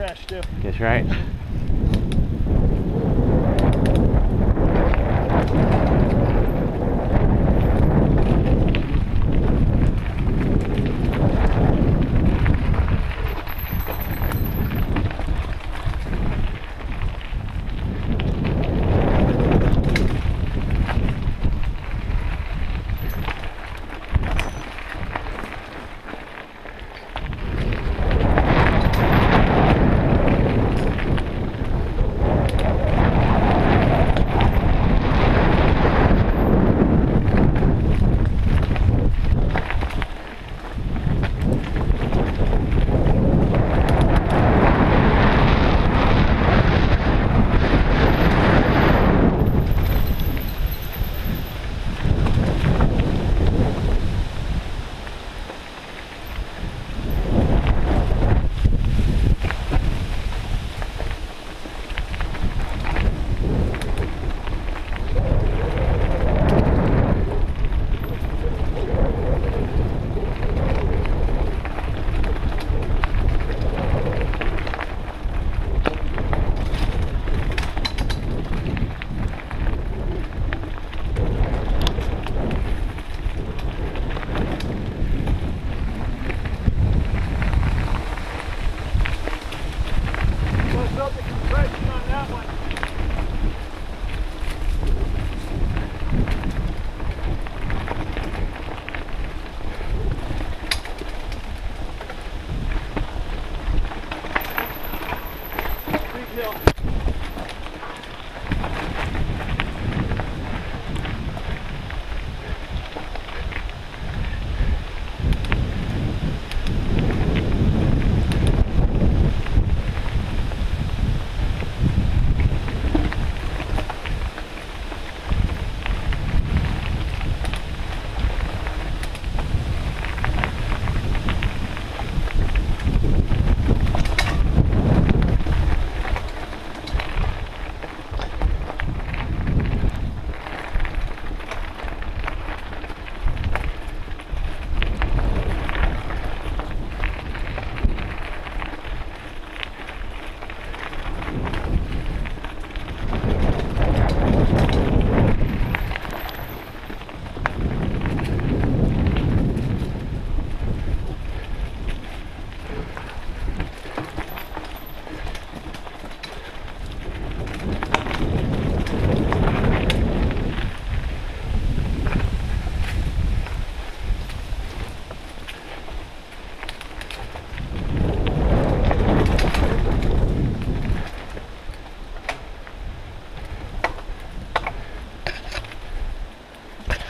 crash. That's right. Big